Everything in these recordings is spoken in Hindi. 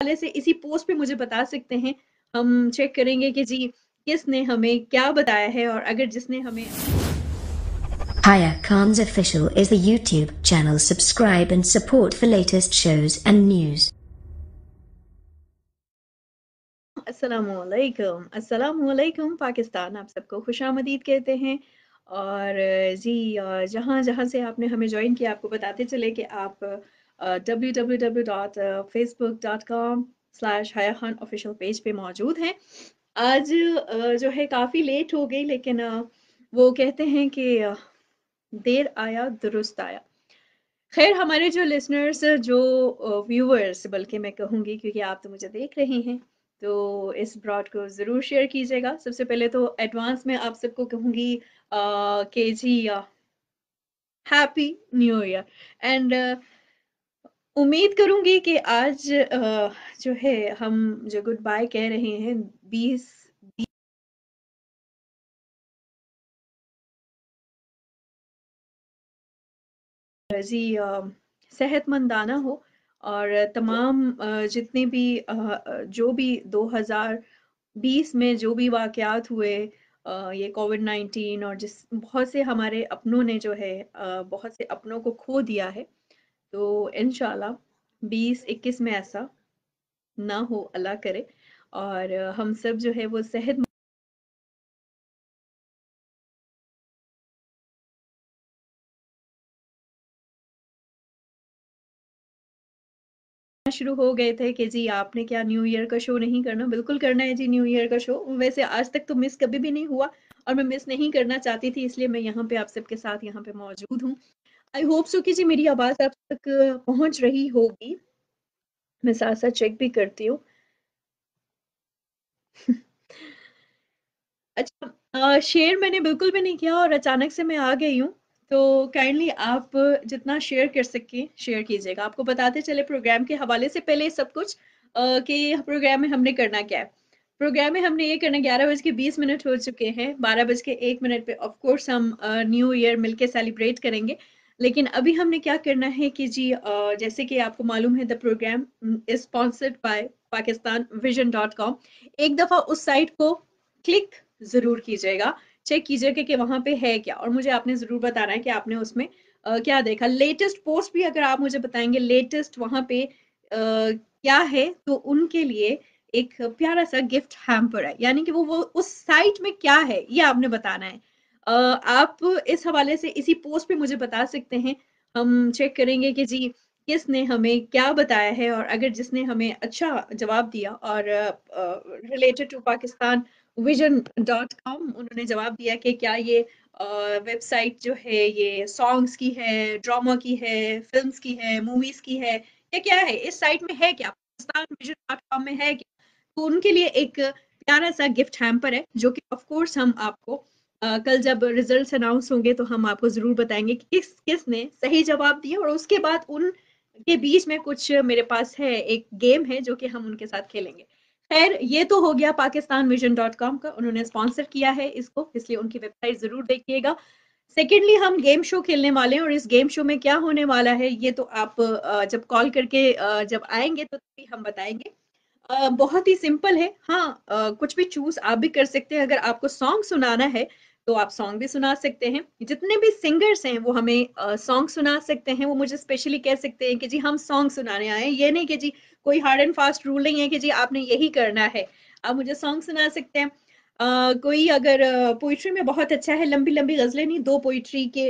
हवाले से इसी पोस्ट पे मुझे बता सकते हैं हम चेक करेंगे कि जी किसने हमें क्या बताया है और अगर जिसने हमें Haya Khan's Official is the YouTube channel. Subscribe and support for latest shows and news. अस्सलामुअलैकुम अस्सलामुअलैकुम पाकिस्तान आप सबको खुश आमदीद कहते हैं और जी जहाँ जहाँ से आपने हमें ज्वाइन किया आपको बताते चले कि आप डॉट कॉम स्लैश हया खान ऑफिशियल पेज पे मौजूद हैं। आज जो है काफ़ी लेट हो गई, लेकिन वो कहते हैं कि देर आया, दुरुस्त आया। खैर, हमारे जो लिसनर्स जो व्यूअर्स बल्कि मैं कहूँगी, क्योंकि आप तो मुझे देख रहे हैं तो इस ब्रॉड को ज़रूर शेयर कीजिएगा। सबसे पहले तो एडवांस में आप सबको कहूँगी के जी हैप्पी न्यू ईयर एंड उम्मीद करूँगी कि आज जो है, हम जो गुड बाय कह रहे हैं, बीस जी सेहतमंदाना हो और तमाम जितने भी जो भी 2020 में जो भी वाकयात हुए ये कोविड 19 और जिस, बहुत से हमारे अपनों ने जो है बहुत से अपनों को खो दिया है तो इनशाला बीस इक्कीस में ऐसा ना हो, अल्लाह करे। और हम सब जो है वो सेहत शुरू हो गए थे कि जी आपने क्या न्यू ईयर का शो नहीं करना? बिल्कुल करना है जी न्यू ईयर का शो। वैसे आज तक तो मिस कभी भी नहीं हुआ और मैं मिस नहीं करना चाहती थी, इसलिए मैं यहाँ पे आप सबके साथ यहाँ पे मौजूद हूँ। आई होप सो कि जी मेरी आवाज़ आप तक पहुँच रही होगी। मैं साथ साथ चेक भी करती हूँ। अच्छा शेयर मैंने बिल्कुल भी नहीं किया और अचानक से मैं आ गई हूँ। तो काइंडली आप जितना शेयर कर सके शेयर कीजिएगा। आपको बताते चले प्रोग्राम के हवाले से पहले सब कुछ कि प्रोग्राम में हमने करना क्या है। प्रोग्राम में हमने ये करना, ग्यारह बज के बीस मिनट हो चुके हैं, बारह बज के एक मिनट पे ऑफ़ कोर्स हम न्यू ईयर मिलके सेलिब्रेट करेंगे। लेकिन अभी हमने क्या करना है कि जी जैसे कि आपको मालूम है the program is sponsored by Pakistan vision dot com एक दफ़ा उस साइट को क्लिक ज़रूर कीजिएगा। चेक कीजिएगा कि वहाँ पे है क्या। और मुझे आपने ज़रूर बताना है कि आपने उसमें uh, क्या देखा। लेटेस्ट पोस्ट भी अगर आप मुझे बताएँगे लेटेस्ट वहाँ पे uh, क्या है तो उनके लिए एक प्यारा सा गिफ्ट हैम्पर है। यानी कि वो वो उस साइट में क्या है ये आपने बताना है। आप इस हवाले से इसी पोस्ट पे मुझे बता सकते हैं। हम चेक करेंगे कि जी, किसने हमें क्या बताया है और अगर जिसने हमें अच्छा जवाब दिया और related to Pakistan vision dot com उन्होंने जवाब दिया कि क्या ये वेबसाइट जो है ये सॉन्ग्स की है ड्रामा की है फ़िल्म की है मूवीज़ की है, या क्या है? इस साइट में है क्या? पाकिस्तान विजन डॉट कॉम में है क्या? तो उनके लिए एक प्यारा सा गिफ्ट हैम्पर है, जो कि ऑफकोर्स हम आपको कल जब रिजल्ट्स अनाउंस होंगे तो हम आपको ज़रूर बताएँगे कि किस, किसने सही जवाब दिया और उसके बाद उन के बीच में कुछ मेरे पास है, एक गेम है जो कि हम उनके साथ खेलेंगे। खैर, ये तो हो गया पाकिस्तान विजन डॉट कॉम का। उन्होंने स्पॉन्सर किया है इसको, इसलिए उनकी वेबसाइट ज़रूर देखिएगा। सेकेंडली हम गेम शो खेलने वाले हैं और इस गेम शो में क्या होने वाला है, ये तो आप जब कॉल करके जब आएँगे तो हम बताएँगे। बहुत ही सिंपल है। हाँ कुछ भी चूज़ आप भी कर सकते हैं। अगर आपको सॉन्ग सुनाना है तो आप सॉन्ग भी सुना सकते हैं। जितने भी सिंगर्स हैं वो हमें सॉन्ग सुना सकते हैं। वो मुझे स्पेशली कह सकते हैं कि जी हम सॉन्ग सुनाने आए ये नहीं कि जी कोई हार्ड एंड फास्ट रूल नहीं है कि जी आपने यही करना है। आप मुझे सॉन्ग सुना सकते हैं। Uh, कोई अगर पोइट्री में बहुत अच्छा है लंबी लंबी गजलें नहीं दो पोइट्री के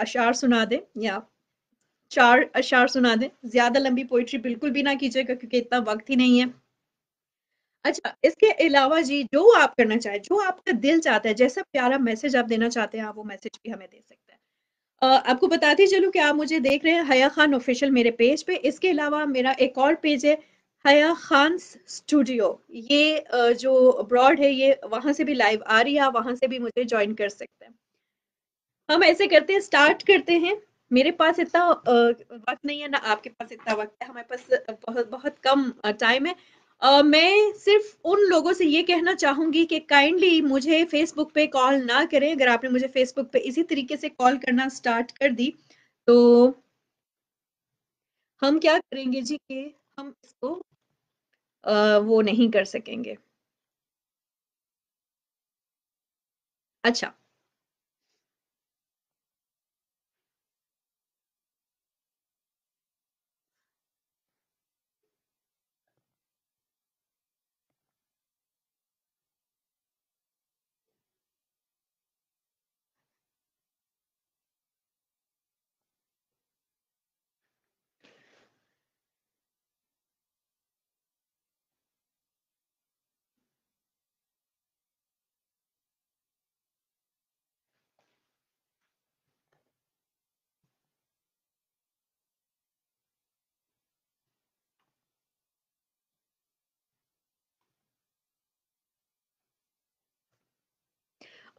अशार सुना दे या चार अशार सुना दे। ज़्यादा लंबी पोइट्री बिल्कुल भी ना कीजिएगा क्योंकि इतना वक्त ही नहीं है। अच्छा इसके अलावा जी, जो आप करना चाहें, जो आपका दिल चाहता है, जैसा प्यारा मैसेज आप देना चाहते हैं, आप वो मैसेज भी हमें दे सकते हैं। आपको बताती चलूँ कि आप मुझे देख रहे हैं हया खान ऑफिशियल मेरे पेज पे। इसके अलावा मेरा एक और पेज है, हया खान स्टूडियो। ये जो ब्रॉड है, ये वहाँ से भी लाइव आ रही है वहाँ से भी मुझे ज्वाइन कर सकते हैं। हम ऐसे करते हैं, स्टार्ट करते हैं। मेरे पास इतना वक्त नहीं है, ना आपके पास इतना वक्त है। हमारे पास बहुत बहुत कम टाइम है। Uh, मैं सिर्फ़ उन लोगों से ये कहना चाहूँगी कि काइंडली मुझे फेसबुक पे कॉल ना करें। अगर आपने मुझे फेसबुक पे इसी तरीके से कॉल करना स्टार्ट कर दी तो हम क्या करेंगे जी कि हम इसको वो नहीं कर सकेंगे। अच्छा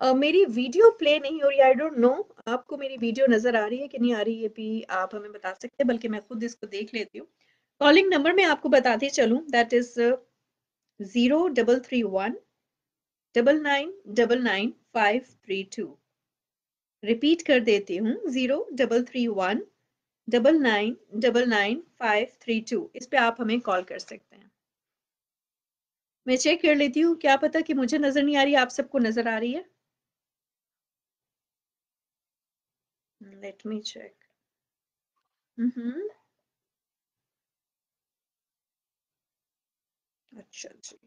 uh, मेरी वीडियो प्ले नहीं हो रही आई डोंट नो आपको मेरी वीडियो नज़र आ रही है कि नहीं आ रही है भी आप हमें बता सकते हैं बल्कि मैं खुद इसको देख लेती हूँ। कॉलिंग नंबर मैं आपको बताती चलूँ। That is zero double three one double nine double nine five three two repeat कर देती हूँ। Zero double three one double nine double nine five three two इस पे आप हमें कॉल कर सकते हैं। मैं चेक कर लेती हूँ। क्या पता कि मुझे नज़र नहीं आ रही आप सबको नज़र आ रही है? Let me check. Mm-hmm. अच्छा जी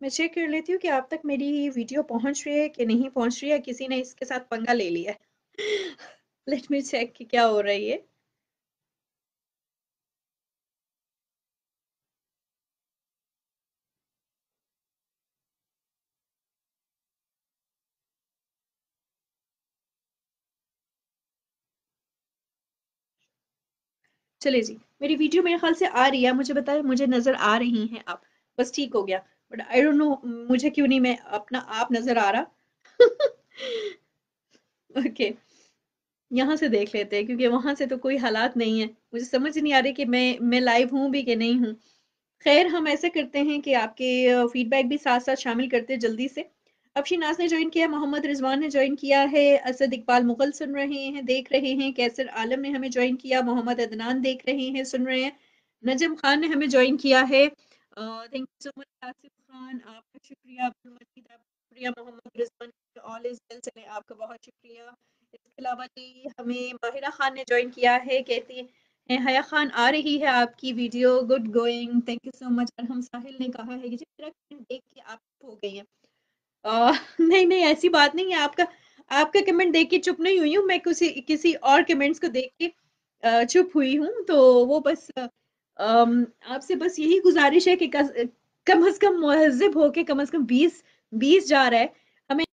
मैं चेक कर लेती हूँ कि आप तक मेरी वीडियो पहुँच रही है कि नहीं पहुँच रही है किसी ने इसके साथ पंगा ले लिया है लेट मी चेक कि क्या हो रही है चले जी। मेरी वीडियो मेरे ख्याल से आ रही है, मुझे बताए, मुझे नज़र आ रही हैं आप। बस ठीक हो गया। बट आई डोंट नो मुझे क्यों नहीं, मैं अपना आप नज़र आ रहा? Okay okay. यहाँ से देख लेते हैं, क्योंकि वहाँ से तो कोई हालात नहीं है। मुझे समझ नहीं आ रही कि मैं मैं लाइव हूँ भी कि नहीं हूँ। खैर, हम ऐसे करते हैं कि आपके फीडबैक भी साथ साथ शामिल करते हैं जल्दी से। अफशी नाज ने ज्वाइन किया, मोहम्मद रिजवान ने ज्वाइन किया है, असद इकबाल मुगल सुन रहे हैं, देख रहे हैं, कैसर आलम ने हमें ज्वाइन किया, मोहम्मद अदनान देख रहे हैं, सुन रहे हैं, नजम खान ने हमें ज्वाइन किया है। Thank you so much Asif Khan, आपका शुक्रिया, अब्दुल मजीद शुक्रिया, Mohammad Rizwan all is well चले, आपका बहुत शुक्रिया। इसके अलावा जी, हमें माहिरा खान ने ज्वाइन किया है, कहती हैं, हया खान आ रही है आपकी video good going thank you so much Arham Sahil ने कहा है कि मेरा देख के आप हो गई हैं नहीं नहीं, ऐसी बात नहीं है। आपका आपका कमेंट देख के चुप नहीं हुई हूँ। मैं किसी किसी और कमेंट्स को देख के चुप हुई हूँ। तो वो बस आपसे बस यही गुजारिश है कि कम अज कम महजब हो के कम अज कम बीस बीस जा रहा है। हमें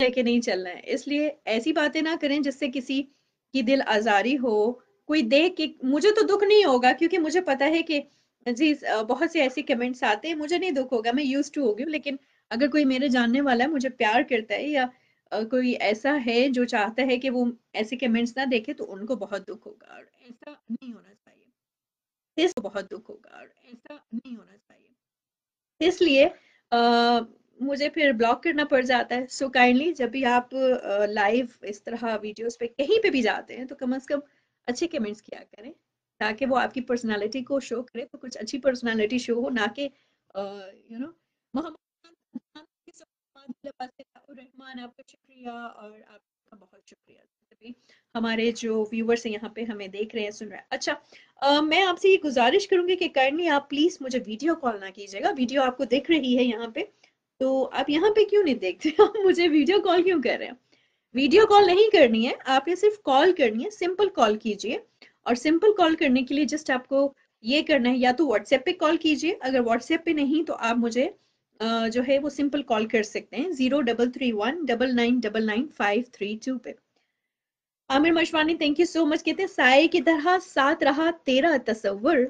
लेके नहीं चलना है। इसलिए ऐसी बातें ना करें जिससे किसी की दिल आजारी हो। कोई देख के, मुझे तो दुख नहीं होगा क्योंकि मुझे पता है कि जी बहुत से ऐसे कमेंट्स आते हैं, मुझे नहीं दुख होगा, मैं यूज़ टू हो गई लेकिन अगर कोई मेरे जानने वाला है, मुझे प्यार करता है या कोई ऐसा है जो चाहता है कि वो ऐसे कमेंट्स ना देखे तो उनको बहुत दुख होगा और ऐसा नहीं होना चाहिए। इसको बहुत दुख होगा और ऐसा नहीं होना चाहिए। इसलिए मुझे फिर ब्लॉक करना पड़ जाता है। सो काइंडली जब भी आप लाइव इस तरह वीडियोस पे कहीं पे भी जाते हैं तो कम अज कम अच्छे कमेंट्स किया करें। ताकि वो आपकी पर्सनालिटी को शो करे तो कुछ अच्छी पर्सनालिटी शो हो ना कि यू नो रहमान आपका शुक्रिया और आपका बहुत शुक्रिया। हमारे जो व्यूवर्स हैं यहाँ पे हमें देख रहे हैं सुन रहे हैं। अच्छा आ, मैं आपसे ये गुजारिश करूँगी कि करनी आप प्लीज़ मुझे वीडियो कॉल ना कीजिएगा। वीडियो आपको दिख रही है यहाँ पे तो आप यहाँ पे क्यों नहीं देखते? आप मुझे वीडियो कॉल क्यों कर रहे हैं? वीडियो कॉल नहीं करनी है आपने सिर्फ़ कॉल करनी है सिंपल कॉल कीजिए। और सिंपल कॉल करने के लिए जस्ट आपको ये करना है, या तो व्हाट्सएप पे कॉल कीजिए। अगर व्हाट्सएप पे नहीं तो आप मुझे जो है वो सिंपल कॉल कर सकते हैं zero double three one double nine double nine five three two पे। Aamir Mashwani thank you so much कहते हैं, साय की तरह साथ रहा तेरा तस्वुर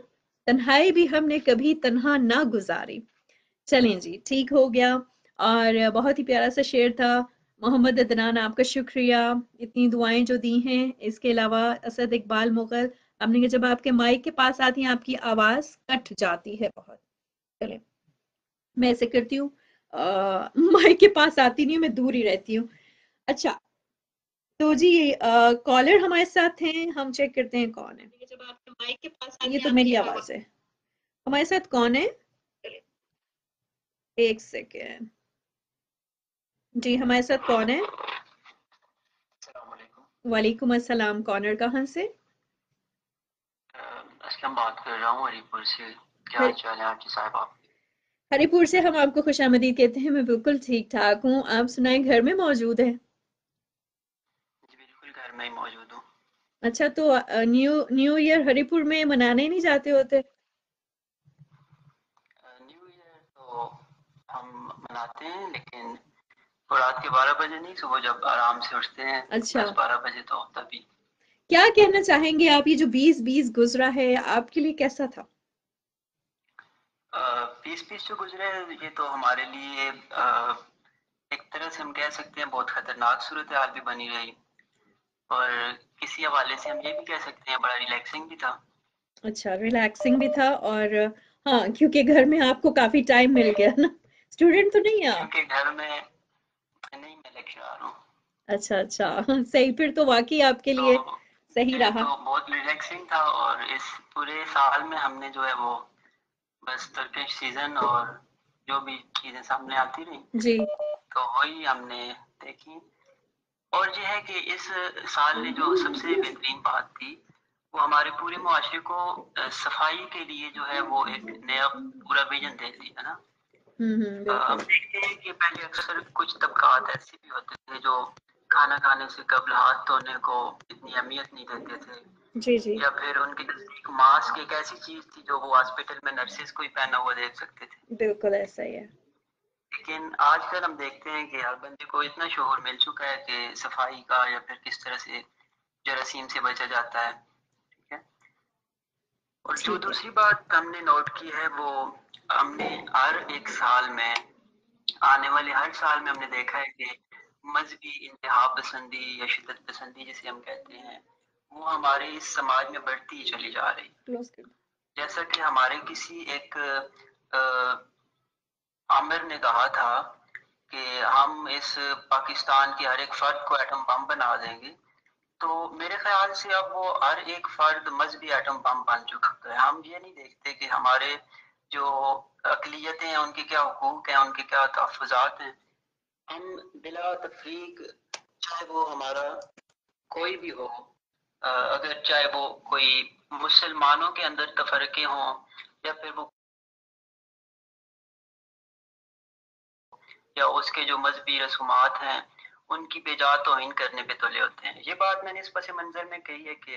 तन्हाई भी हमने कभी तन्हा ना गुजारी। चलें जी, ठीक हो गया। और बहुत ही प्यारा सा शेर था। मोहम्मद अदनान आपका शुक्रिया। इतनी दुआएँ जो दी हैं इसके अलावा असद इकबाल मुगल हमने जब आपके माइक के पास आती हैं आपकी आवाज़ कट जाती है बहुत। चले मैं ऐसे करती हूँ। माइक के पास आती नहीं मैं दूर ही रहती हूँ। अच्छा तो जी कॉलर हमारे साथ हैं हम चेक करते हैं कौन है। जब आपके माइक के पास आती ये तो मेरी आवाज़ है। हमारे साथ कौन है? एक सेकेंड। जी हमारे साथ कौन है? वालेकुम अस्सलाम कॉनर कहाँ से? असलम बात कर रहा हूँ हरिपुर से। क्या हाल है आपकी साहब आप हरिपुर से हम आपको खुश आमदीद कहते हैं मैं बिल्कुल ठीक ठाक हूँ। आप सुनाए घर में मौजूद है? जी बिल्कुल घर में ही मौजूद हूँ। अच्छा तो न्यू न्यू ईयर हरिपुर में मनाने नहीं जाते होते? न्यू ईयर तो हम मनाते हैं लेकिन और रात के बारह बजे नहीं सुबह जब आराम से उठते हैं अच्छा। बारह बजे तो तभी। क्या कहना चाहेंगे आप? ये जो बीस बीस गुजरा है आपके लिए कैसा था? बीस बीस जो गुजरे ये तो हमारे लिए आ, एक तरह से हम कह सकते हैं बहुत खतरनाक सूरत हाल भी बनी रही। और किसी हवाले से हम ये भी कह सकते हैं बड़ा रिलैक्सिंग भी था। अच्छा रिलैक्सिंग भी था और हाँ क्योंकि घर में आपको काफ़ी टाइम मिल गया ना। स्टूडेंट तो नहीं है क्योंकि घर में हूँ। अच्छा अच्छा। सही फिर तो वाकई आपके तो, लिए सही रहा। तो बहुत रिलैक्सिंग था और इस पूरे साल में हमने जो है वो बस टर्किश सीज़न और जो भी चीज़ें सामने आती रही जी। तो वही हमने देखी। और ये है कि इस साल ने जो सबसे बेहतरीन बात थी वो हमारे पूरे मुआशरे को सफ़ाई के लिए जो है वो एक नया पूरा विजन दे दिया ना? हम देखते हैं कि पहले अक्सर कुछ तबकात ऐसे भी होते थे जो खाना खाने से कबल हाथ धोने को इतनी अहमियत नहीं देते थे। जी जी। या फिर उनके नज़दीक मास्क एक ऐसी चीज़ थी जो वो हॉस्पिटल में नर्सेज को ही पहना हुआ देख सकते थे। बिल्कुल ऐसा ही है। लेकिन आजकल हम देखते हैं कि हर बंदे को इतना शोहर मिल चुका है कि सफ़ाई का या फिर किस तरह से जरासीम से बचा जाता है ठीक है? और जो दूसरी बात हमने नोट की है वो हमने हर एक साल में आने वाले हर साल में हमने देखा है कि मजहबी इंतहा पसंदी या शिदत पसंदी जिसे हम कहते हैं वो हमारे इस समाज में बढ़ती ही चली जा रही। जैसा कि हमारे किसी एक आमिर ने कहा था कि हम इस पाकिस्तान के हर एक फर्द को एटम बम बना देंगे तो मेरे ख्याल से अब वो हर एक फर्द मजहबी एटम बम बन चुका है। हम ये नहीं देखते कि हमारे जो अकलीतें हैं, उनके क्या हकूक हैं, उनके क्या तहफात हैं? हम बिला तफरीक, चाहे वो हमारा कोई भी हो अगर चाहे वो कोई मुसलमानों के अंदर तफरके हों, या फिर वो या उसके जो मजहबी रसूमात हैं, उनकी बेजा तोहिन करने पे तुले होते हैं। ये बात मैंने इस पस मंजर में कही है कि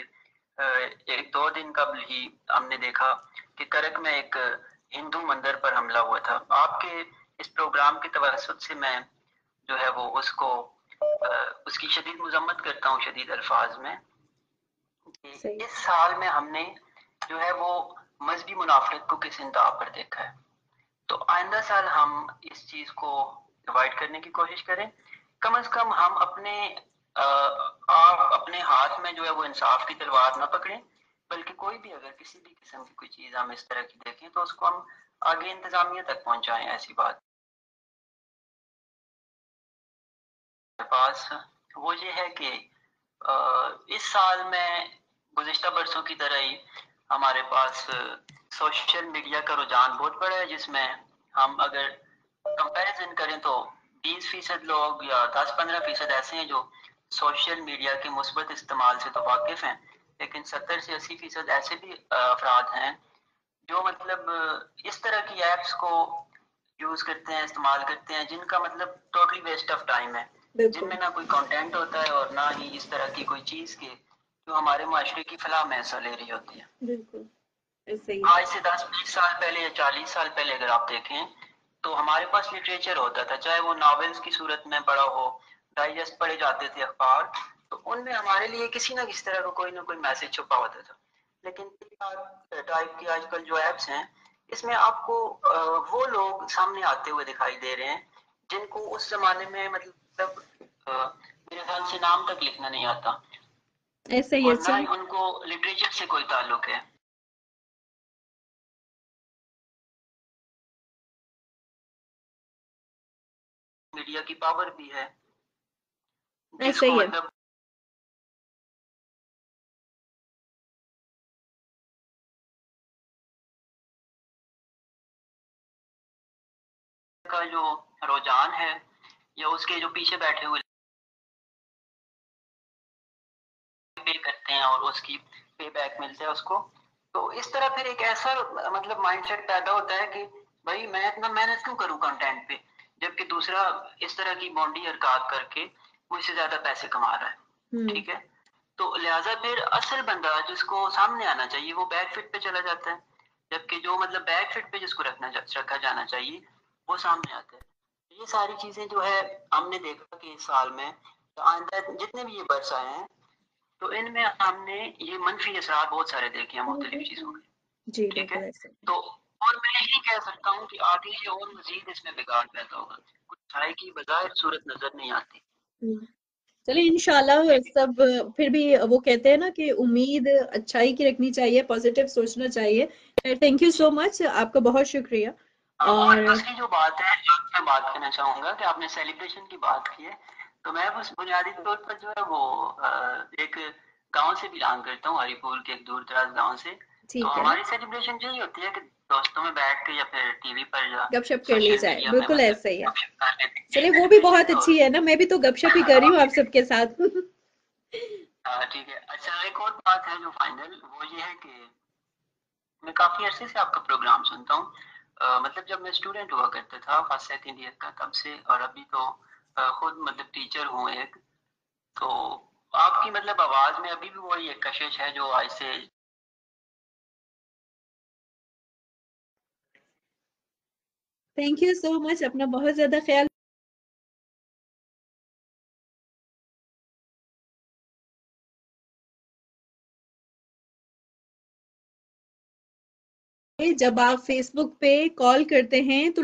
एक दो दिन कबल ही हमने देखा कि करक में एक हिंदू मंदिर पर हमला हुआ था। आपके इस प्रोग्राम के तवसत से मैं जो है वो उसको उसकी शदीद मजम्मत करता हूँ शदीद अल्फाज में इस साल में हमने जो है वो मजहबी मुनाफरत को किस इंतहा पर देखा है। तो आइंदा साल हम इस चीज़ को अवॉइड करने की कोशिश करें। कम अज कम हम अपने आप अपने हाथ में जो है वो इंसाफ की तलवार ना पकड़ें। बल्कि कोई भी अगर किसी भी किस्म की कोई चीज़ हम इस तरह की देखें तो उसको हम आगे इंतजामिया तक पहुंचाएँ, ऐसी बात। पास वो ये है कि इस साल में गुजशत बरसों की तरह ही हमारे पास सोशल मीडिया का रुझान बहुत बड़ा है, जिसमें हम अगर कंपैरिजन करें तो 20 फ़ीसद लोग या 10-15 फ़ीसद ऐसे हैं जो सोशल मीडिया के मुस्बत इस्तेमाल से तो वाकिफ हैं। लेकिन सत्तर से अस्सी फ़ीसद ऐसे भी अफराद हैं जो मतलब इस तरह की एप्स को यूज़ करते हैं इस्तेमाल करते हैं जिनका मतलब टोटली वेस्ट ऑफ़ टाइम है। जिनमें ना कोई कंटेंट होता है और ना ही इस तरह की कोई चीज़ के जो हमारे माशरे की फलाह में हिस्सा ले रही होती है। बिल्कुल आज से दस बीस साल पहले या चालीस साल पहले अगर आप देखें तो हमारे पास लिटरेचर होता था चाहे वो नॉवेल्स की सूरत में पढ़ा हो डाइजेस्ट पढ़े जाते थे अखबार उनमें हमारे लिए किसी ना किसी तरह का कोई ना कोई मैसेज छुपा होता था। लेकिन टाइप की आजकल जो एप्स हैं इसमें आपको वो लोग सामने आते हुए दिखाई दे रहे हैं जिनको उस जमाने में मतलब मेरे ख्याल से नाम तक लिखना नहीं आता। ऐसे ही अच्छा उनको लिटरेचर से कोई ताल्लुक है। मीडिया की पावर भी है। ऐसा ही है। का जो रुझान है या उसके जो पीछे बैठे हुए पे करते हैं और उसकी पे बैक मिलता है उसको। तो इस तरह फिर एक ऐसा मतलब माइंडसेट पैदा होता है कि भाई मैं इतना मेहनत क्यों करूँ कंटेंट पे? जबकि दूसरा इस तरह की बॉन्डी हरकत करके मुझसे ज़्यादा पैसे कमा रहा है। हम्म। ठीक है? तो लिहाजा फिर असल बंदा जिसको सामने आना चाहिए वो बैक फिट पे चला जाता है। जबकि जो मतलब बैक फिट पे जिसको रखना रखा जाना चाहिए वो सामने आता है। ये सारी चीज़ें जो है हमने देखा कि इस साल में तो आइंदा जितने भी ये बर्स आए हैं तो इनमें हमने ये मनफी असरा बहुत सारे देखे हैं मुख्तलिफ़ चीज़ों के। ठीक है? तो और मैं यही कह सकता हूँ कि आगे ये और मजीद इसमें बिगाड़ पैदा होगा। कुछ छाए की बजाय सूरत नज़र नहीं आती। हम्म। चलिए इंशाल्लाह सब फिर भी वो कहते हैं ना कि उम्मीद अच्छाई की रखनी चाहिए पॉजिटिव सोचना चाहिए। थैंक यू सो मच आपका बहुत शुक्रिया। और दूसरी जो बात है जो मैं बात करना चाहूँगा कि आपने सेलिब्रेशन की बात की है तो मैं बस बुनियादी तौर पर जो है वो एक गाँव से बिलोंग करता हूँ हरिपुर के एक दूर दराज गाँव से। तो हमारी सेलिब्रेशन जो ही होती है कि दोस्तों में बैठ के या फिर टीवी पर या गपशप कर ली जाए। बिल्कुल मतलब ऐसा ही है। चलिए वो भी बहुत अच्छी है ना मैं भी तो गपशप ही कर रही हूँ आप सबके साथ। हाँ, ठीक है। अच्छा एक और बात है जो फाइनल वो ये है कि मैं काफ़ी अरसे से आपका प्रोग्राम सुनता हूँ। मतलब जब मैं स्टूडेंट हुआ करता था फ़र्स्ट सेकेंड ईयर का तब से, और अभी तो खुद मतलब टीचर हूँ एक तो आपकी मतलब आवाज़ में अभी भी वही एक कशिश है जो आज से थैंक यू सो मच अपना बहुत ज़्यादा ख्याल जब आप फेसबुक पे कॉल करते हैं तो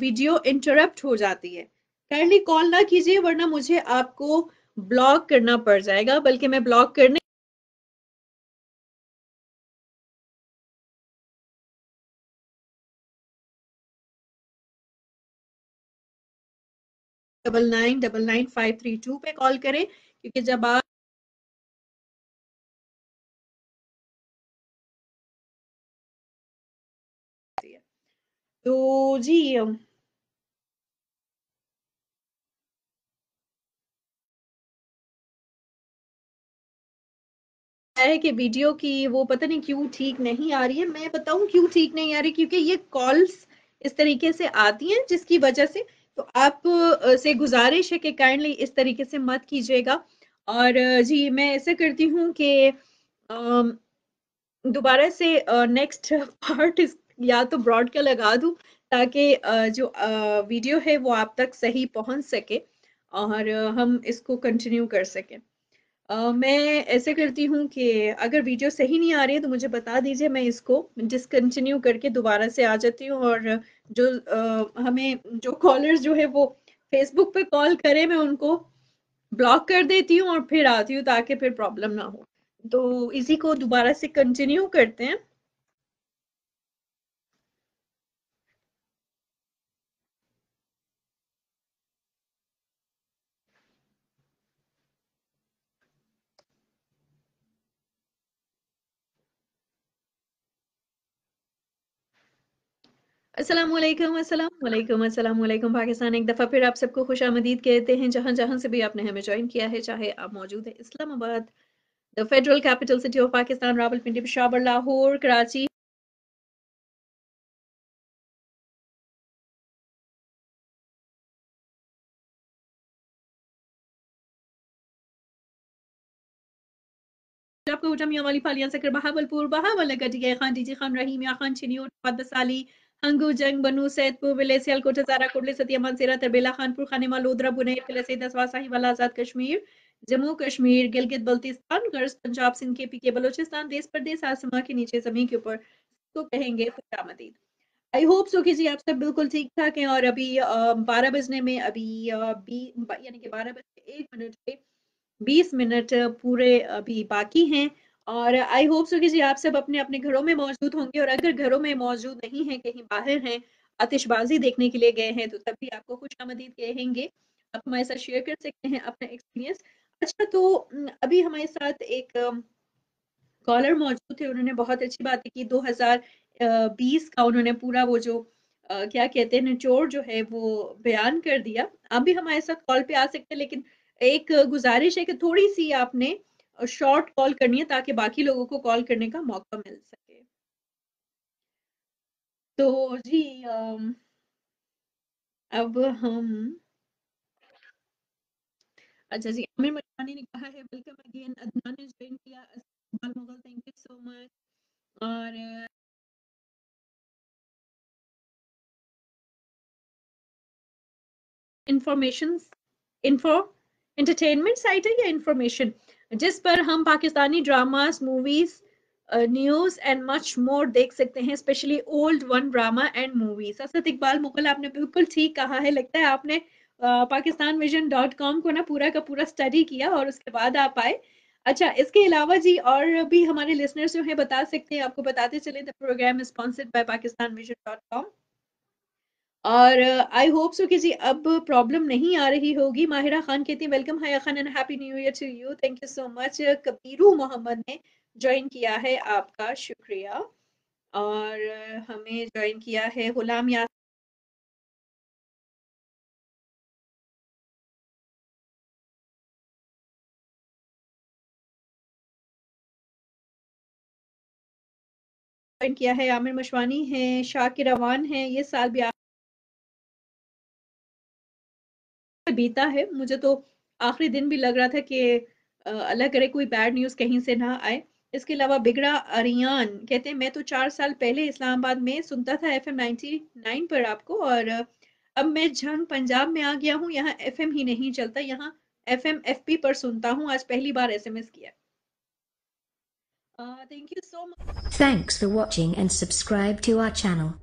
वीडियो इंटरप्ट हो जाती है। काइंडली कॉल ना कीजिए, वरना मुझे आपको ब्लॉक करना पड़ जाएगा, बल्कि मैं ब्लॉक करने double nine double nine five three two पे कॉल करें, क्योंकि जब आप तो जी है कि वीडियो की वो पता नहीं क्यों ठीक नहीं आ रही है। मैं बताऊँ क्यों ठीक नहीं आ रही, क्योंकि ये कॉल्स इस तरीके से आती हैं जिसकी वजह से तो आप से गुजारिश है कि काइंडली इस तरीके से मत कीजिएगा। और जी, मैं ऐसे करती हूँ कि दोबारा से नेक्स्ट पार्ट या तो ब्रॉड का लगा दूँ ताकि जो वीडियो है वो आप तक सही पहुँच सके और हम इसको कंटिन्यू कर सकें। मैं ऐसे करती हूँ कि अगर वीडियो सही नहीं आ रही है तो मुझे बता दीजिए मैं इसको डिसकंटिन्यू करके दोबारा से आ जाती हूँ और जो अ, हमें जो कॉलर्स जो है वो फेसबुक पे कॉल करें मैं उनको ब्लॉक कर देती हूँ और फिर आती हूँ ताकि फिर प्रॉब्लम ना हो। तो इसी को दोबारा से कंटिन्यू करते हैं। वालेकुम पाकिस्तान एक दफ़ा फिर आप सबको खुश आमदीद कहते हैं जहाँ जहाँ से भी आपने हमें ज्वाइन किया है, चाहे आप मौजूद है Islamabad the federal capital city of Pakistan, Rawalpindi, Peshawar, Lahore, Karachi. आपको उठा मियाँ वाली फालियाँ सकर बहावलपुर बहावल गटिया खान, डीजी खान रहीम या खान चिनियोट मुकद्दस अली हंगू जंग बनु सैदपुर विले सियालकोट जारा कोटले सतिया मनसेरा तरबेला खानपुर खानिमा लोधरा बुनेर किले दसवा साहिवाल आज़ाद कश्मीर जम्मू कश्मीर गिलगित बल्तिस्तान गर्ज पंजाब सिंध के पी के देश प्रदेश आसमां के नीचे ज़मीन के ऊपर तो कहेंगे खुशामदीद आई होप सो कि जी आप सब बिल्कुल ठीक ठाक हैं और अभी बारह बजने में, अभी बी, यानी कि बारह बज के एक मिनट पे बीस मिनट पूरे अभी बाकी हैं। और आई होप सो कि जी आप सब अपने अपने घरों में मौजूद होंगे और अगर घरों में मौजूद नहीं है, कहीं बाहर हैं, आतिशबाजी देखने के लिए गए हैं तो तब भी आपको खुश आमदीद कहेंगे। आप हमारे साथ शेयर कर सकते हैं अपना एक्सपीरियंस अच्छा तो अभी हमारे साथ एक कॉलर मौजूद थे, उन्होंने बहुत अच्छी बात की। 2020 का उन्होंने पूरा वो जो क्या कहते हैं, निचोड़ जो है, वो बयान कर दिया। आप भी हमारे साथ कॉल पे आ सकते हैं, लेकिन एक गुजारिश है कि थोड़ी सी आपने शॉर्ट कॉल करनी है ताकि बाकी लोगों को कॉल करने का मौका मिल सके। तो जी अब हम अच्छा जी आमिर मटानी ने कहा है वेलकम अगेन अदनान ने ज्वाइन किया Mughal thank you so much और इंफॉर्मेशन इन्फो एंटरटेनमेंट साइट है या इंफॉर्मेशन जिस पर हम Pakistani dramas movies news and much more देख सकते हैं specially old one drama and movies Asad Iqbal, Mughal, आपने बिल्कुल ठीक कहा है। लगता है आपने पाकिस्तान विजन डॉट कॉम को ना पूरा का पूरा स्टडी किया और उसके बाद आप आए। अच्छा इसके अलावा जी और भी हमारे लिसनर्स जो है, बता सकते हैं, आपको बताते चले the program sponsored by Pakistan vision dot com और आई होप सो कि जी अब प्रॉब्लम नहीं आ रही होगी। माहिरा खान कहती welcome Haya Khan and happy new year to you thank you so much Kabiru Mohammad ने ज्वाइन किया है आपका, शुक्रिया। और हमें ज्वाइन किया है गुलाम या किया है। आमिर मशवानी है, शाकिर रवान है, ये साल भी बीता है मुझे तो आखिरी दिन भी लग रहा था कि अल्लाह करे कोई बैड न्यूज़ कहीं से ना आए इसके अलावा बिगड़ा अरियान कहते हैं मैं तो चार साल पहले इस्लामाबाद में सुनता था एफ़ एम पर आपको और अब मैं झंग पंजाब में आ गया हूँ यहाँ एफ़ एम ही नहीं चलता यहाँ एफ़ एम पर सुनता हूँ आज पहली बार एस किया Uh, thank you so much. Thanks for watching and subscribe to our channel.